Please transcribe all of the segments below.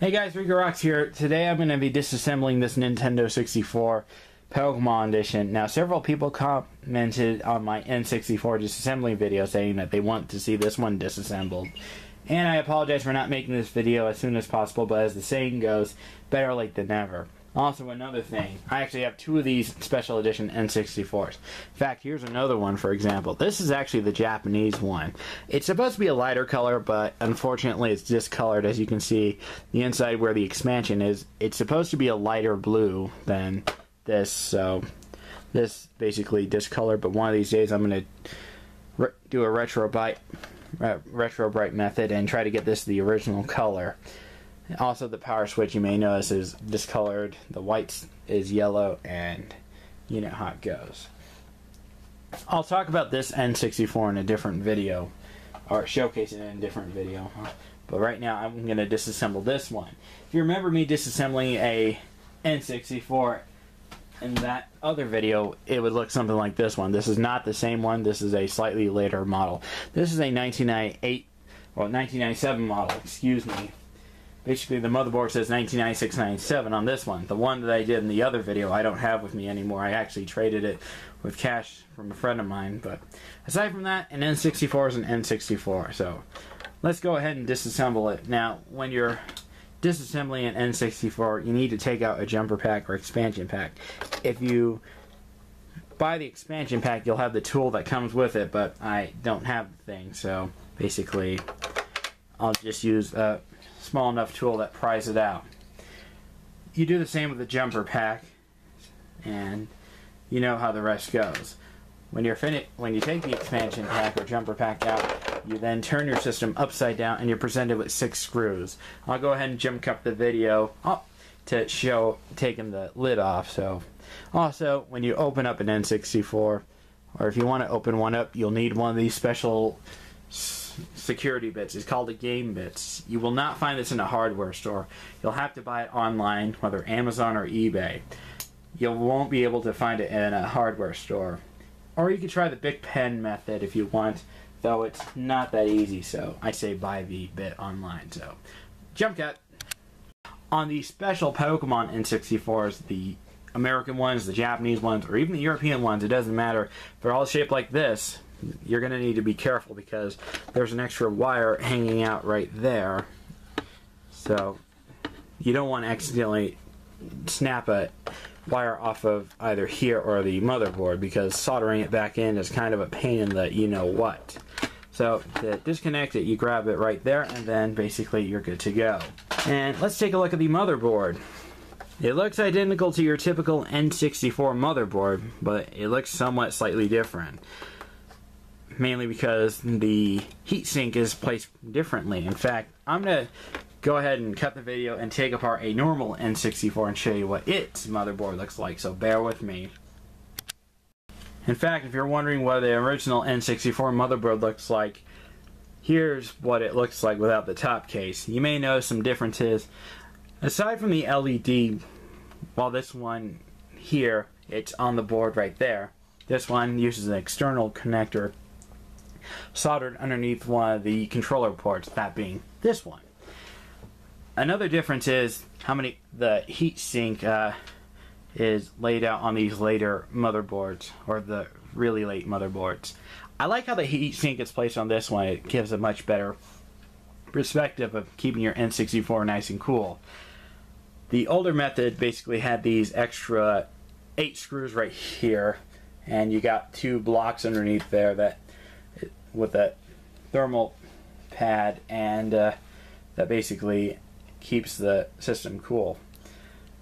Hey guys, Rico Rocks here. Today I'm going to be disassembling this Nintendo 64 Pokemon Edition. Now, several people commented on my N64 disassembling video saying that they want to see this one disassembled. And I apologize for not making this video as soon as possible, but as the saying goes, better late than never. Also, another thing, I actually have two of these special edition N64s. In fact, here's another one, for example. This is actually the Japanese one. It's supposed to be a lighter color, but unfortunately it's discolored, as you can see. The inside where the expansion is, it's supposed to be a lighter blue than this, so this basically discolored, but one of these days I'm going to do a retro bright, uh, retro bright method and try to get this the original color. Also, the power switch you may notice is discolored. The white is yellow, and you know how it goes. I'll talk about this N64 in a different video, or showcase it in a different video. But right now, I'm going to disassemble this one. If you remember me disassembling a N64 in that other video, it would look something like this one. This is not the same one. This is a slightly later model. This is a 1998, well, 1997 model, excuse me basically the motherboard says 1996-97 on this one. The one that I did in the other video I don't have with me anymore. I actually traded it with cash from a friend of mine. But aside from that, an N64 is an N64. So let's go ahead and disassemble it. Now, when you're disassembling an N64, you need to take out a jumper pack or expansion pack. If you buy the expansion pack, you'll have the tool that comes with it, but I don't have the thing. So basically, I'll just use a small enough tool that pries it out. You do the same with the jumper pack, and you know how the rest goes. When you're finished, when you take the expansion pack or jumper pack out, you then turn your system upside down and you're presented with six screws. I'll go ahead and jump cut the video up to show taking the lid off. So, also when you open up an N64, or if you want to open one up, you'll need one of these special security bits. It's called a game bits. You will not find this in a hardware store. You'll have to buy it online, whether Amazon or eBay. You won't be able to find it in a hardware store. Or you could try the Bic pen method if you want, though it's not that easy, so I say buy the bit online. So, jump cut. On the special Pokemon N64s, the American ones, the Japanese ones, or even the European ones, it doesn't matter. They're all shaped like this you're going to need to be careful because there's an extra wire hanging out right there. So you don't want to accidentally snap a wire off of either here or the motherboard because soldering it back in is kind of a pain in the you know what. So to disconnect it, you grab it right there and then basically you're good to go. And let's take a look at the motherboard. It looks identical to your typical N64 motherboard, but it looks somewhat slightly different mainly because the heatsink is placed differently. In fact, I'm going to go ahead and cut the video and take apart a normal N64 and show you what its motherboard looks like, so bear with me. In fact, if you're wondering what the original N64 motherboard looks like, here's what it looks like without the top case. You may notice some differences. Aside from the LED, while this one here, it's on the board right there, this one uses an external connector soldered underneath one of the controller ports, that being this one. Another difference is how many the heatsink uh, is laid out on these later motherboards or the really late motherboards. I like how the heatsink is placed on this one. It gives a much better perspective of keeping your N64 nice and cool. The older method basically had these extra eight screws right here and you got two blocks underneath there that with that thermal pad and uh, that basically keeps the system cool.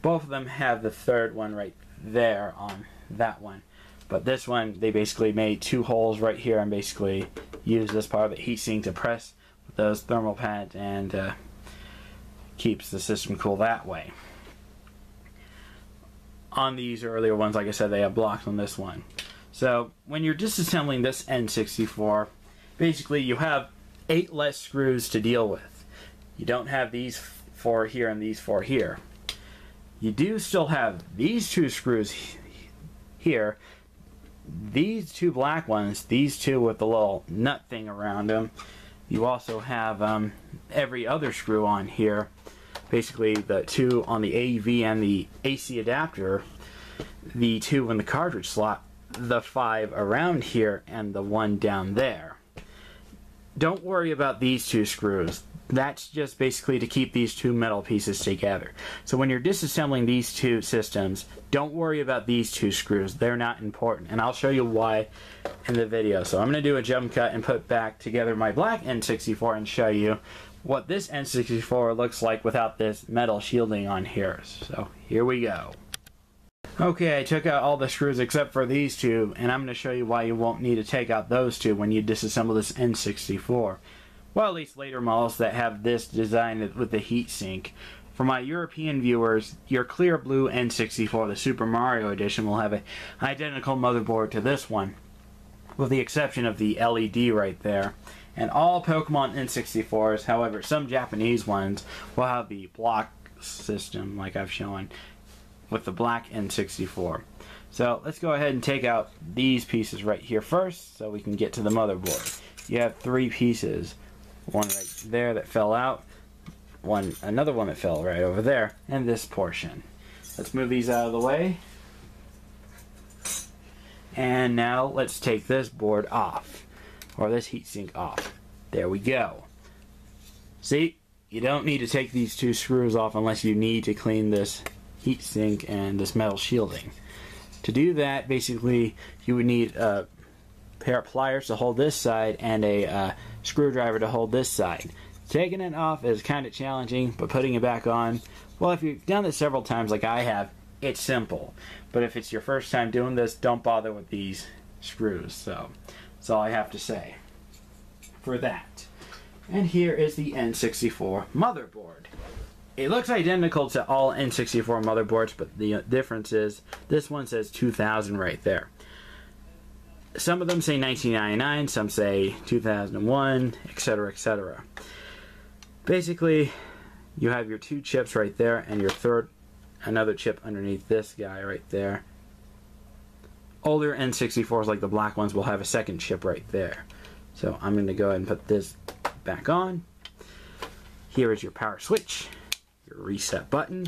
Both of them have the third one right there on that one. But this one, they basically made two holes right here and basically use this part of the heatsink to press with those thermal pads and uh, keeps the system cool that way. On these earlier ones, like I said, they have blocks on this one. So when you're disassembling this N64, basically you have eight less screws to deal with. You don't have these four here and these four here. You do still have these two screws here, these two black ones, these two with the little nut thing around them. You also have um, every other screw on here. basically the two on the AV and the AC adapter, the two in the cartridge slot, the five around here, and the one down there. Don't worry about these two screws. That's just basically to keep these two metal pieces together. So when you're disassembling these two systems, don't worry about these two screws. They're not important. And I'll show you why in the video. So I'm going to do a jump cut and put back together my black N64 and show you what this N64 looks like without this metal shielding on here. So here we go. Okay, I took out all the screws except for these two, and I'm going to show you why you won't need to take out those two when you disassemble this N64 well, at least later models that have this design with the heatsink. For my European viewers, your clear blue N64, the Super Mario Edition, will have an identical motherboard to this one, with the exception of the LED right there. And all Pokemon N64s, however, some Japanese ones will have the block system, like I've shown, with the black N64. So let's go ahead and take out these pieces right here first, so we can get to the motherboard. You have three pieces one right there that fell out, one another one that fell right over there, and this portion. Let's move these out of the way. And now let's take this board off, or this heatsink off. There we go. See, you don't need to take these two screws off unless you need to clean this heatsink and this metal shielding. To do that, basically, you would need a pair of pliers to hold this side and a uh, screwdriver to hold this side. Taking it off is kind of challenging, but putting it back on, well, if you've done this several times like I have, it's simple. But if it's your first time doing this, don't bother with these screws. So that's all I have to say for that. And here is the N64 motherboard. It looks identical to all N64 motherboards, but the uh, difference is this one says 2000 right there some of them say 1999, some say 2001, etc., etc. Basically, you have your two chips right there, and your third, another chip underneath this guy right there. Older N64s, like the black ones, will have a second chip right there. So I'm going to go ahead and put this back on. Here is your power switch, your reset button,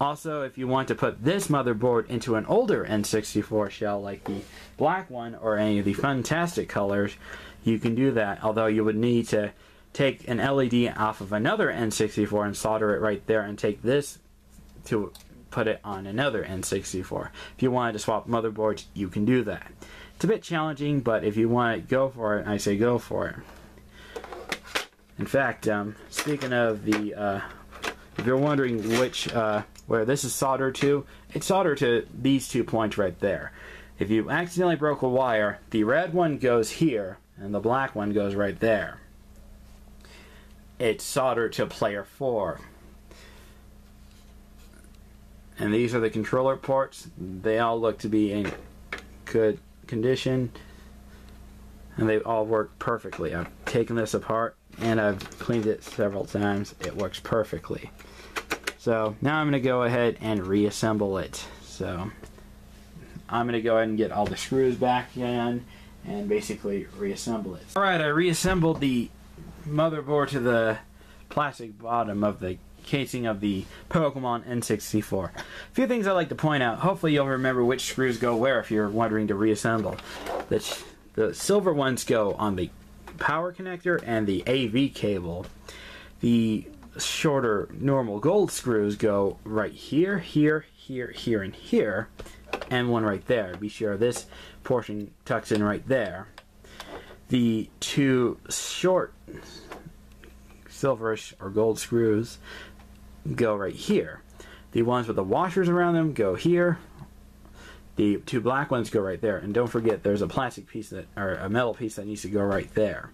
also, if you want to put this motherboard into an older N64 shell like the black one or any of the fantastic colors, you can do that, although you would need to take an LED off of another N64 and solder it right there and take this to put it on another N64. If you wanted to swap motherboards, you can do that. It's a bit challenging, but if you want to go for it, I say go for it. In fact, um, speaking of the, uh, if you're wondering which uh, where this is soldered to, it's soldered to these two points right there. If you accidentally broke a wire, the red one goes here, and the black one goes right there. It's soldered to player 4. And these are the controller ports. They all look to be in good condition. And they all work perfectly. I've taken this apart and I've cleaned it several times. It works perfectly. So now I'm going to go ahead and reassemble it. So I'm going to go ahead and get all the screws back in and basically reassemble it. Alright, I reassembled the motherboard to the plastic bottom of the casing of the Pokemon N64. A few things I'd like to point out. Hopefully you'll remember which screws go where if you're wondering to reassemble. The, the silver ones go on the power connector and the AV cable. The shorter normal gold screws go right here, here, here, here, and here, and one right there. Be sure this portion tucks in right there. The two short silverish or gold screws go right here. The ones with the washers around them go here. The two black ones go right there. And don't forget, there's a plastic piece that, or a metal piece that needs to go right there.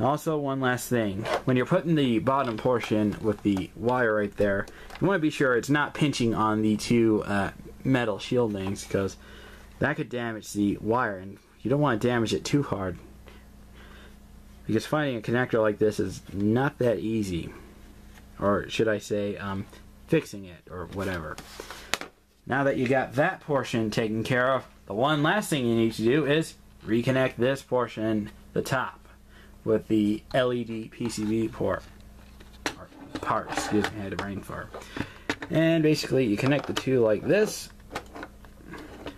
Also, one last thing. When you're putting the bottom portion with the wire right there, you want to be sure it's not pinching on the two uh, metal shieldings because that could damage the wire and you don't want to damage it too hard because finding a connector like this is not that easy or should I say um, fixing it or whatever. Now that you got that portion taken care of, the one last thing you need to do is reconnect this portion, the top with the LED PCB port. part. Excuse me, I had a brain fart. And basically, you connect the two like this,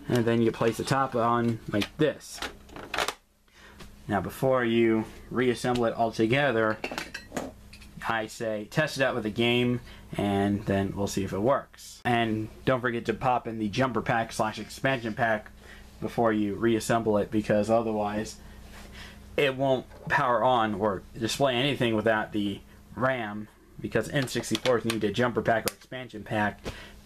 and then you place the top on like this. Now, before you reassemble it all together, I say test it out with a game, and then we'll see if it works. And don't forget to pop in the jumper pack slash expansion pack before you reassemble it, because otherwise it won't power on or display anything without the RAM because N64s need a jumper pack or expansion pack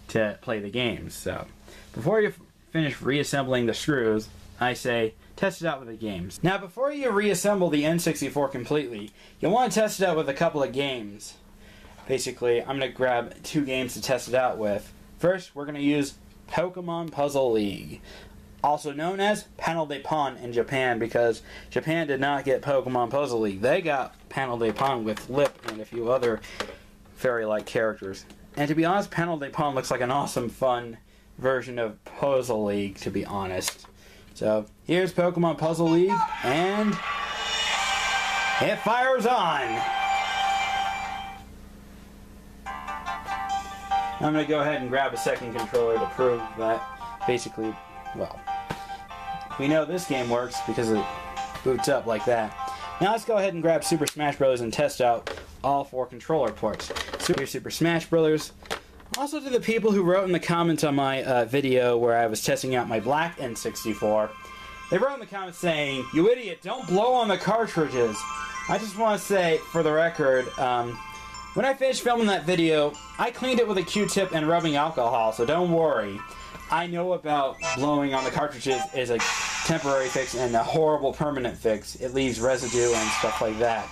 to play the games. So before you finish reassembling the screws, I say test it out with the games. Now before you reassemble the N64 completely, you'll want to test it out with a couple of games. Basically, I'm going to grab two games to test it out with. First, we're going to use Pokemon Puzzle League also known as Panel de Pon in Japan because Japan did not get Pokemon Puzzle League. They got Panel de Pon with Lip and a few other fairy-like characters. And to be honest, Panel de Pon looks like an awesome, fun version of Puzzle League, to be honest. So, here's Pokemon Puzzle League, and it fires on! I'm going to go ahead and grab a second controller to prove that basically, well, we know this game works because it boots up like that. Now let's go ahead and grab Super Smash Bros. and test out all four controller ports. Super Super Smash Bros. Also to the people who wrote in the comments on my uh, video where I was testing out my black N64, they wrote in the comments saying, You idiot, don't blow on the cartridges. I just want to say, for the record, um, when I finished filming that video, I cleaned it with a Q-tip and rubbing alcohol, so don't worry. I know about blowing on the cartridges is a temporary fix and a horrible permanent fix. It leaves residue and stuff like that.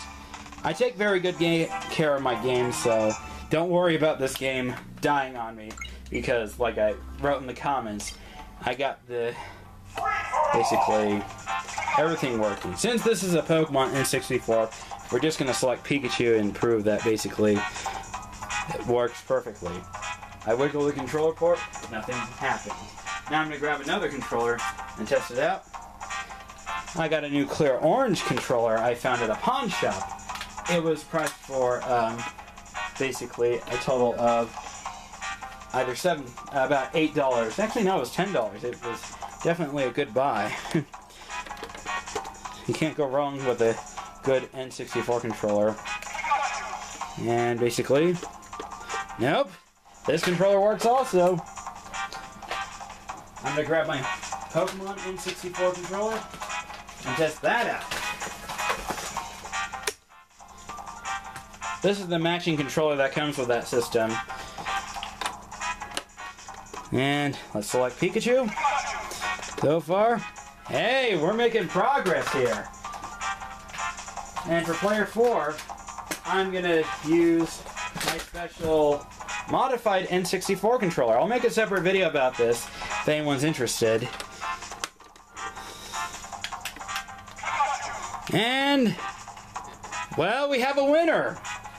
I take very good care of my games, so don't worry about this game dying on me because, like I wrote in the comments, I got the basically everything working. Since this is a Pokemon N64, we're just going to select Pikachu and prove that basically it works perfectly. I wiggle the controller port, nothing happens. Now I'm going to grab another controller and test it out. I got a new clear orange controller I found at a pawn shop. It was priced for um, basically a total of either seven, about eight dollars. Actually, no, it was ten dollars. It was definitely a good buy. you can't go wrong with a good N64 controller. And basically, nope, this controller works also. I'm gonna grab my Pokemon N64 controller and test that out. This is the matching controller that comes with that system. And let's select Pikachu. So far, hey, we're making progress here. And for player four, I'm gonna use my special modified N64 controller. I'll make a separate video about this if anyone's interested. And, well, we have a winner.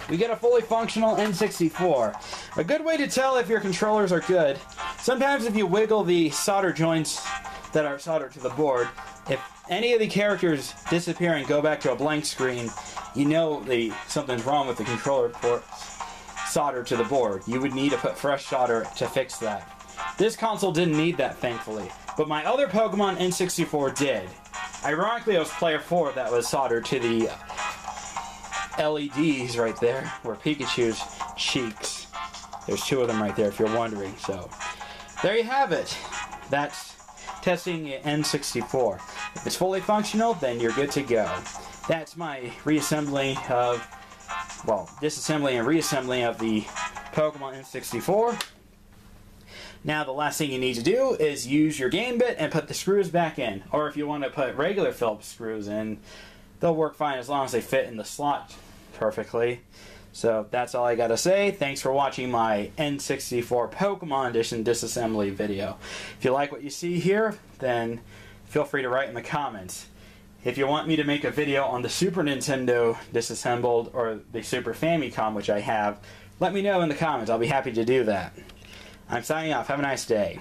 We get a fully functional N64. A good way to tell if your controllers are good, sometimes if you wiggle the solder joints that are soldered to the board, if any of the characters disappear and go back to a blank screen, you know the something's wrong with the controller port solder to the board. You would need to put fresh solder to fix that. This console didn't need that, thankfully, but my other Pokemon N64 did. Ironically, it was player 4 that was soldered to the uh, LEDs right there, where Pikachu's cheeks. There's two of them right there, if you're wondering. So, there you have it. That's testing N64. If it's fully functional, then you're good to go. That's my reassembly of well, disassembly and reassembly of the Pokemon N64. Now the last thing you need to do is use your game bit and put the screws back in. Or if you want to put regular Phillips screws in, they'll work fine as long as they fit in the slot perfectly. So that's all I gotta say. Thanks for watching my N64 Pokemon Edition disassembly video. If you like what you see here, then feel free to write in the comments. If you want me to make a video on the Super Nintendo disassembled or the Super Famicom, which I have, let me know in the comments. I'll be happy to do that. I'm signing off. Have a nice day.